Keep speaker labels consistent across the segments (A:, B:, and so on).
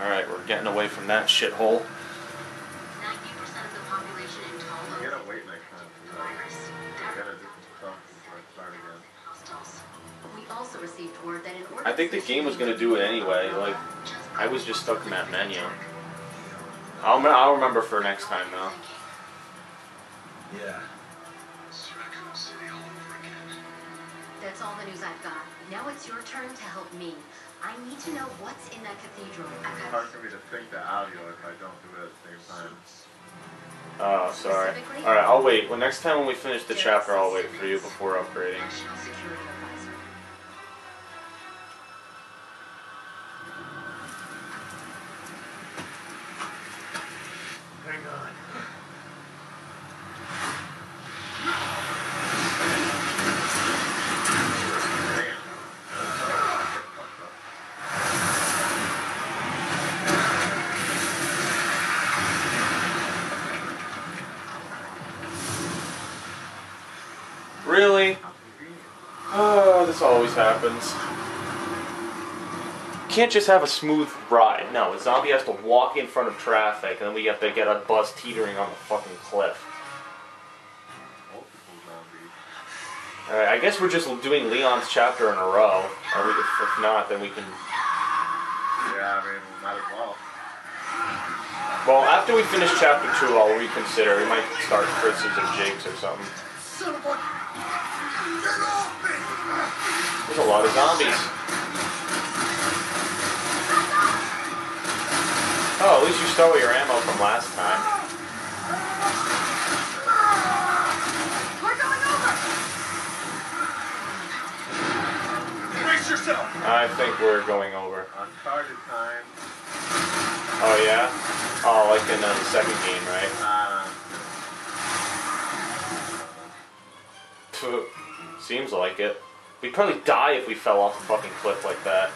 A: Alright, we're getting away from that shithole.
B: 90% of the population in Tall Oaks
C: gotta wait next time. You know,
B: virus.
C: you gotta do some stuff before it start again.
B: Hostiles. We also received word that in order
A: I think the game was gonna do it anyway. Like, I was just stuck in that menu. I'll, I'll remember for next time though.
D: Yeah.
B: That's all the news I've got. Now it's your turn to help me. I need to know what's in that cathedral.
C: It's hard for me to think the audio if I don't do it at the same time.
A: Oh, sorry. Alright, I'll wait. Well, next time when we finish the chapter, I'll wait for you before upgrading. Happens. Can't just have a smooth ride. No, a zombie has to walk in front of traffic, and then we have to get a bus teetering on the fucking cliff. Alright, I guess we're just doing Leon's chapter in a row. Or we, if, if not, then we can.
C: Yeah, I mean, might as well.
A: Well, after we finish chapter two, I'll reconsider. We might start Chris's or Jake's or something. There's a lot of zombies. Oh, at least you stole your ammo from last time.
D: We're going over! Brace yourself!
A: I think we're going over.
C: Uncharted time.
A: Oh yeah? Oh, like in uh, the second game, right?
C: Uh,
A: Seems like it. We'd probably die if we fell off a fucking cliff like that.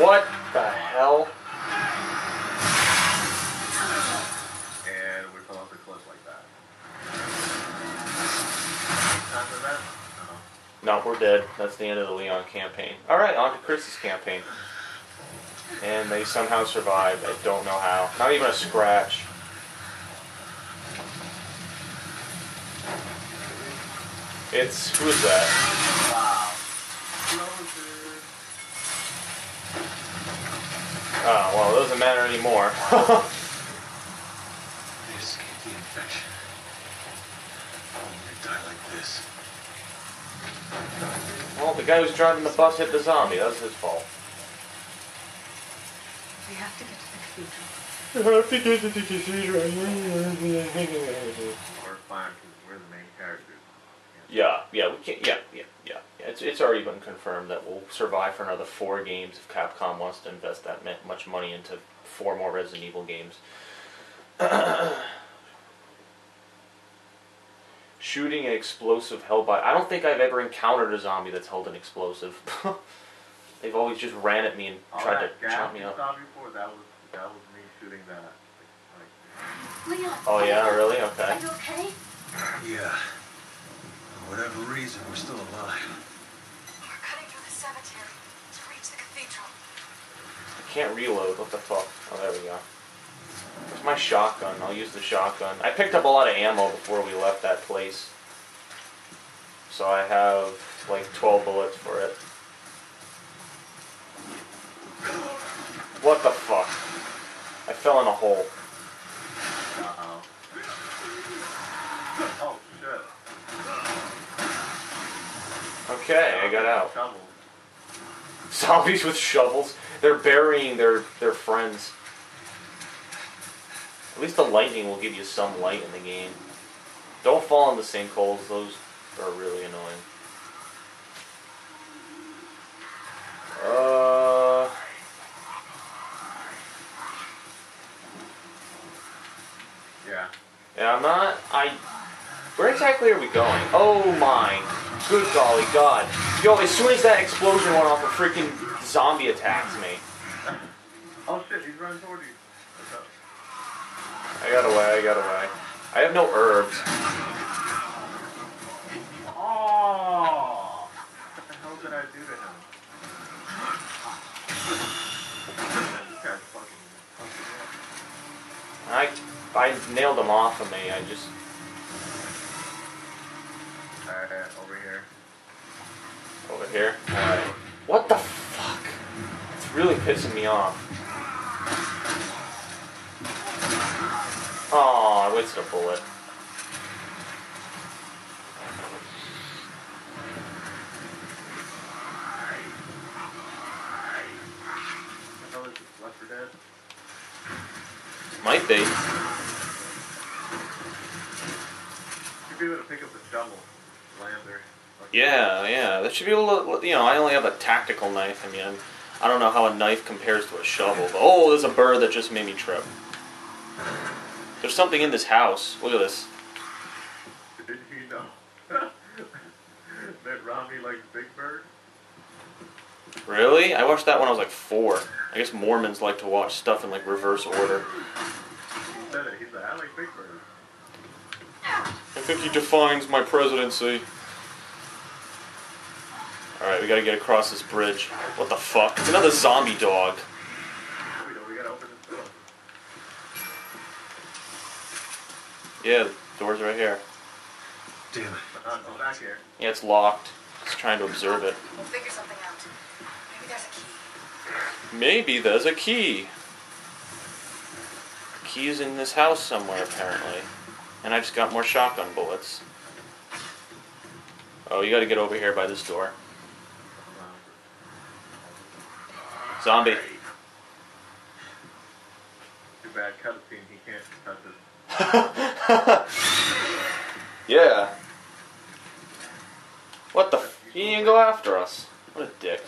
A: What the hell?
C: and we fell off the cliff like that. Time for that? No.
A: No, we're dead. That's the end of the Leon campaign. Alright, on to Chris's campaign. And they somehow survived. I don't know how. Not even a scratch. It's who is that?
C: Wow. Closer.
A: Oh well, it doesn't matter anymore.
D: They escaped the infection. I'm die like this.
A: well, the guy who's driving the bus hit the zombie. That's his fault.
B: We have to get to the cathedral.
A: We have to get to the cathedral.
C: Or fine, because we're the main characters.
A: Yeah, yeah, we can't. Yeah, yeah, yeah. yeah. It's it's already been confirmed that we'll survive for another four games if Capcom wants to invest that much money into four more Resident Evil games. Shooting an explosive held by. I don't think I've ever encountered a zombie that's held an explosive. They've always just ran at me and
C: All
A: tried to
C: gas
A: chop me
C: you
A: up.
C: saw before, that was, that was me shooting that. Like,
B: Leon!
A: Oh yeah,
B: Leon,
A: really? Okay.
B: Are you okay?
D: Yeah. For whatever reason, we're still alive.
E: We're cutting through the cemetery to reach the cathedral.
A: I can't reload. What the fuck? Oh, there we go. Where's my shotgun? I'll use the shotgun. I picked up a lot of ammo before we left that place. So I have like 12 bullets for it. What the fuck? I fell in a hole.
C: uh-oh. Oh, shit.
A: Okay, I got out. Zombies with shovels. They're burying their, their friends. At least the lightning will give you some light in the game. Don't fall in the sinkholes, those are really annoying. Uh,
C: Yeah.
A: yeah, I'm not. I. Where exactly are we going? Oh my. Good golly god. Yo, as soon as that explosion went off, a freaking zombie attacks me.
C: Oh shit, he's running toward you.
A: I got away, I got away. I have no herbs.
C: What the hell did I do to him?
A: I, I nailed him off of me, I just...
C: here.
A: Alright. What the fuck? It's really pissing me off. Oh, I wasted a bullet.
C: The hell is this? Left 4 Dead?
A: Might be.
C: You'd be able to pick up the shovel. Lander.
A: Yeah. Should be able to. You know, I only have a tactical knife. I mean, I'm, I don't know how a knife compares to a shovel. But, oh, there's a bird that just made me trip. There's something in this house. Look at this.
C: Did you know that Romney likes Big Bird?
A: Really? I watched that when I was like four. I guess Mormons like to watch stuff in like reverse order.
C: He said it. He's I like Big Bird.
A: I think he defines my presidency. Alright, we gotta get across this bridge. What the fuck? It's another zombie dog.
C: We know we gotta open this door.
A: Yeah, the door's right here.
D: Damn it.
C: Uh, back here.
A: Yeah, it's locked. It's trying to observe it.
E: We'll figure something out. Maybe there's a key.
A: Maybe there's a key. Key's in this house somewhere, apparently. And I just got more shotgun bullets. Oh, you gotta get over here by this door. Zombie.
C: Too bad cutscene. He can't touch it.
A: yeah. What the? F- he didn't even go after us. What a dick.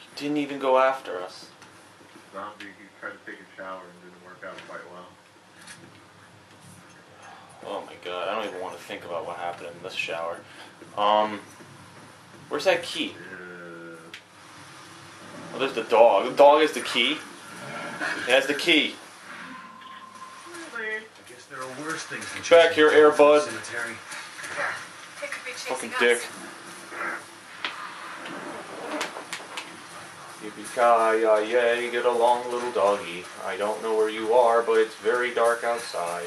A: He didn't even go after us.
C: Zombie. He tried to take a shower and didn't work out quite well.
A: Oh my god, I don't even want to think about what happened in this shower. Um, where's that key? Oh, there's the dog. The dog is the key. It has the key.
C: really?
D: I guess there are worse things than
A: Back here,
D: a
A: Air
D: the
A: Bud.
D: Cemetery.
E: It could be chasing
A: Fucking
E: us.
A: dick. Yippee-ki-yay, get along, little doggy. I don't know where you are, but it's very dark outside.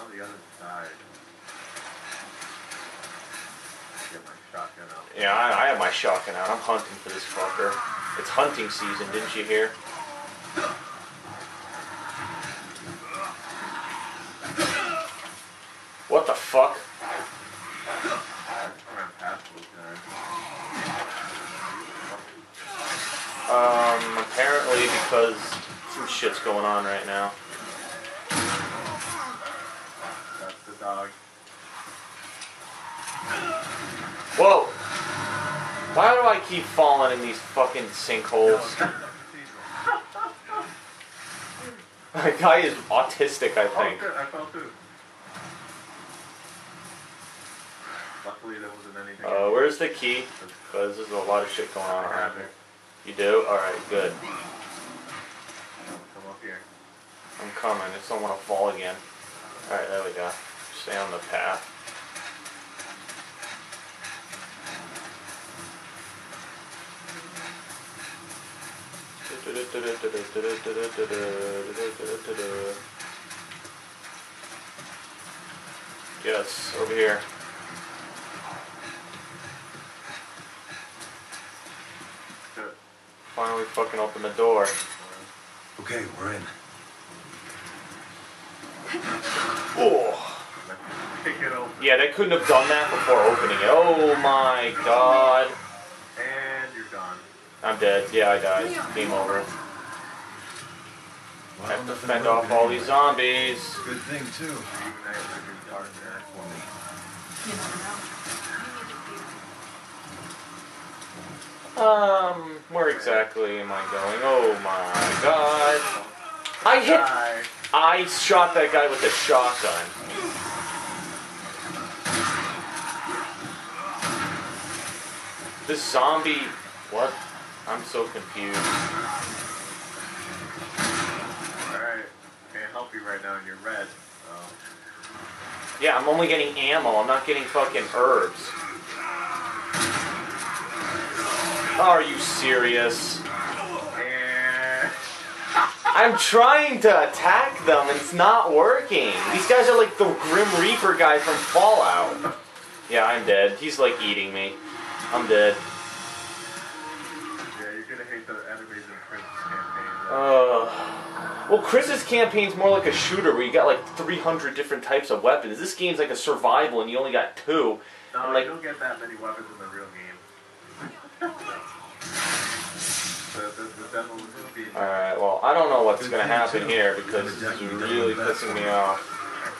C: On the other side. Get my shotgun out.
A: Yeah, I, I have my shotgun out. I'm hunting for this fucker. It's hunting season, didn't you hear? What the fuck?
C: Run past those guys.
A: Um, apparently because some shit's going on right now.
C: That's the dog.
A: Whoa! Why do I keep falling in these fucking sinkholes? My guy is autistic, I
C: Oh,
A: think.
C: good. I fell too. Luckily, there wasn't anything.
A: Uh, where's the key? Because there's a lot of shit going on around here. You do? Alright, good.
C: Come up here.
A: I'm coming. I just don't want to fall again. Alright, there we go. Stay on the path. Yes, over here.
C: Good.
A: Finally fucking open the door.
D: Okay, we're in.
A: Oh.
C: Pick it open.
A: Yeah, they couldn't have done that before opening it. Oh my god.
C: And you're done.
A: I'm dead. Yeah, I died. Game over. I have to fend off all these zombies.
D: Good thing too.
C: Reunite with your partner.
D: For me.
B: You never know.
A: Um, where exactly am I going? Oh my god. I hit. I shot that guy with the shotgun. This zombie. What? I'm so confused.
C: Alright. Can't help you right now, and you're red. So.
A: Yeah, I'm only getting ammo. I'm not getting fucking herbs. Are you serious? I'm trying to attack them and it's not working. These guys are like the Grim Reaper guy from Fallout. Yeah, I'm dead. He's like eating me. I'm dead.
C: Yeah, you're gonna hate the enemies in Chris's campaign.
A: Uh, well, Chris's campaign's more like a shooter where you got like 300 different types of weapons. This game's like a survival and you only got two.
C: no,
A: and, like-
C: you don't get that many weapons in the real game. the, the, the devil was movie.
A: Alright, well, I don't know what's gonna happen here because this is really pissing me off.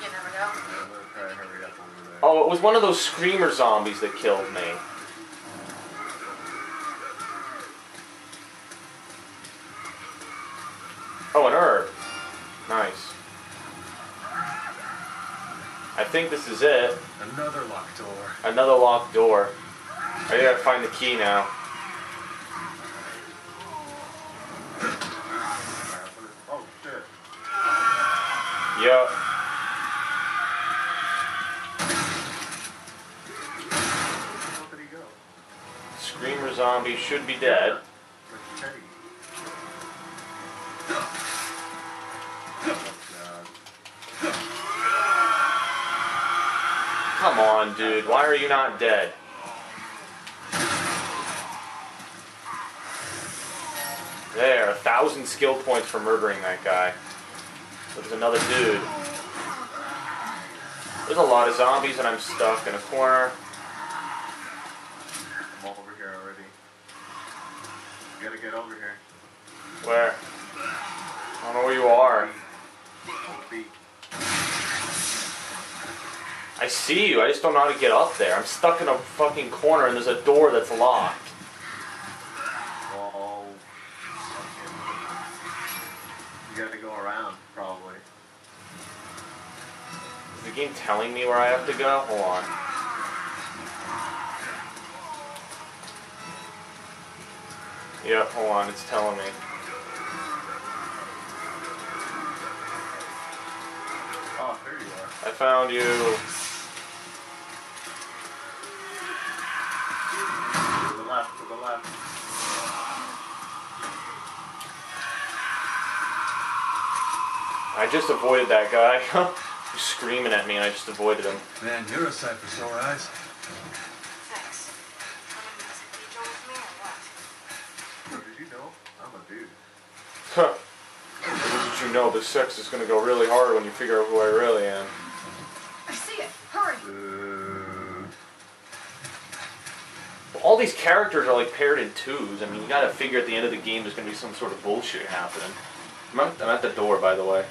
E: You never know.
C: I'm gonna try to hurry up over there.
A: Oh, it was one of those screamer zombies that killed me. Think this is it.
D: Another locked door.
A: Another locked door. I gotta find the key now.
C: Oh shit.
A: Yup.
C: Where did he go?
A: Screamer zombie should be dead.
C: Like Teddy. Oh god.
A: Come on, dude. Why are you not dead? There, a thousand skill points for murdering that guy. There's another dude. There's a lot of zombies and I'm stuck in a corner.
C: I'm all over here already. You gotta get over here.
A: Where? I don't know where you are. I see you, I just don't know how to get up there. I'm stuck in a fucking corner and there's a door that's locked.
C: Oh. You gotta go around, probably.
A: Is the game telling me where I have to go? Hold on. Yep, hold on, it's telling me.
C: Oh, there you are.
A: I found you. I just avoided that guy. He's screaming at me and I just avoided him.
D: Man, you're a sight for sore eyes.
E: Thanks. Coming to visit Pedro with me or what?
C: Did you know? I'm a dude.
A: Huh. Little did you know the sex is gonna go really hard when you figure out who I really am.
E: I see it. Hurry.
C: Uh,
A: All these characters are like paired in twos. I mean, you gotta figure at the end of the game there's gonna be some sort of bullshit happening. I'm at, I'm at the door, by the way.